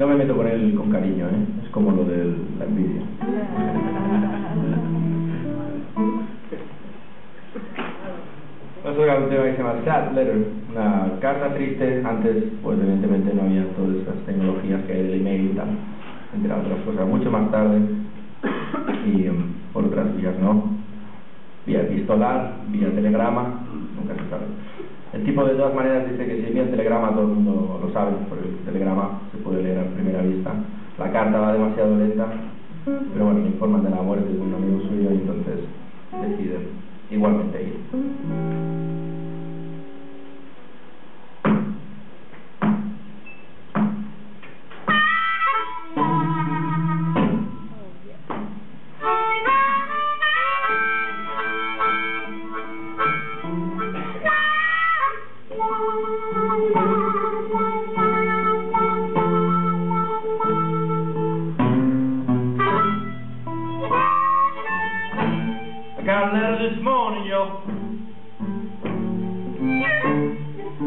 No me meto con él con cariño, ¿eh? Es como lo de la envidia. Vamos a un que se llama Sad Letter, una carta triste. Antes, pues evidentemente no había todas esas tecnologías que hay del email y tal, entre otras cosas. Mucho más tarde, y um, por otras vías, ¿no? Vía epistolar, vía telegrama, nunca se sabe. El tipo de todas maneras dice que si envía el telegrama todo el mundo lo sabe, porque el telegrama La carta va demasiado lenta, pero bueno, informan de la muerte de un amigo suyo y entonces decide igualmente ir.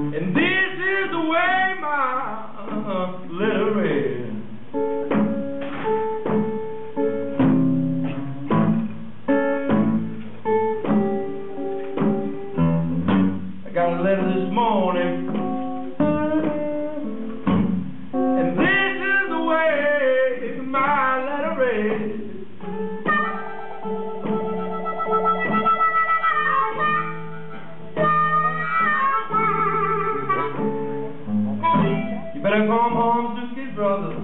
And this is the way my letter read. I got a letter this morning. And this is the way my letter read. You better come home, Suki, brother.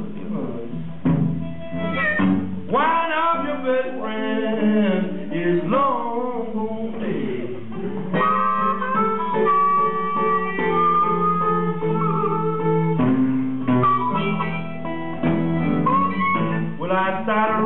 Wine up your best friend is long gone dead. Will I start a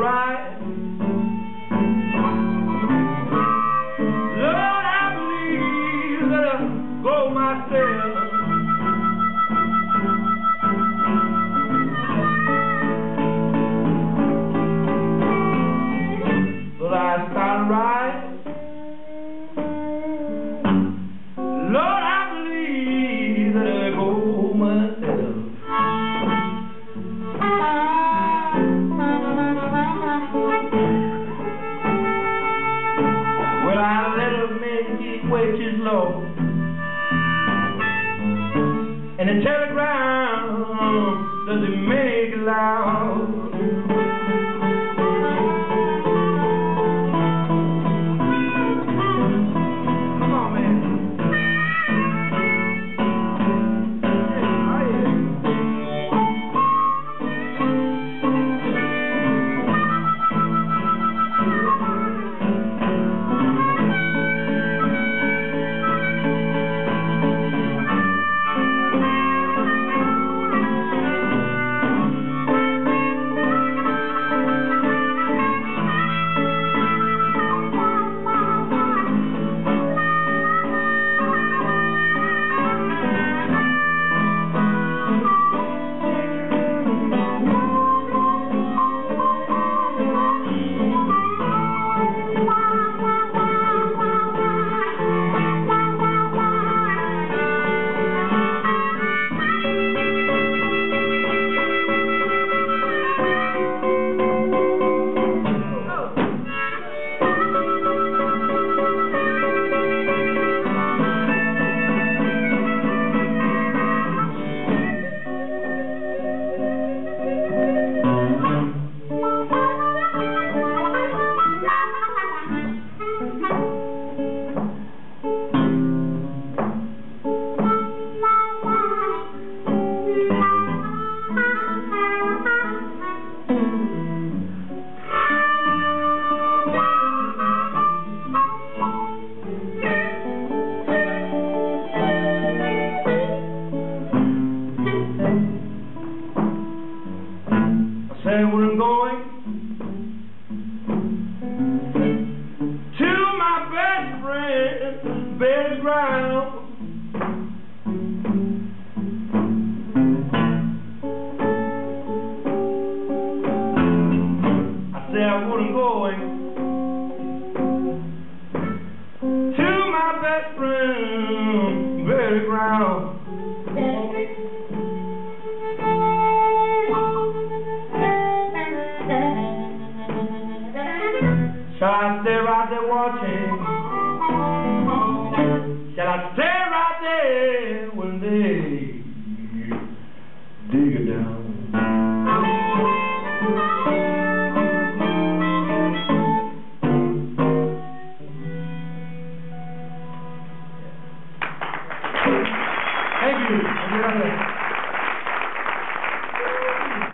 it wages low. And the telegram doesn't make it loud. Going to my best friend's Betty Brown. Stay right there watching? Shall I stay right there when they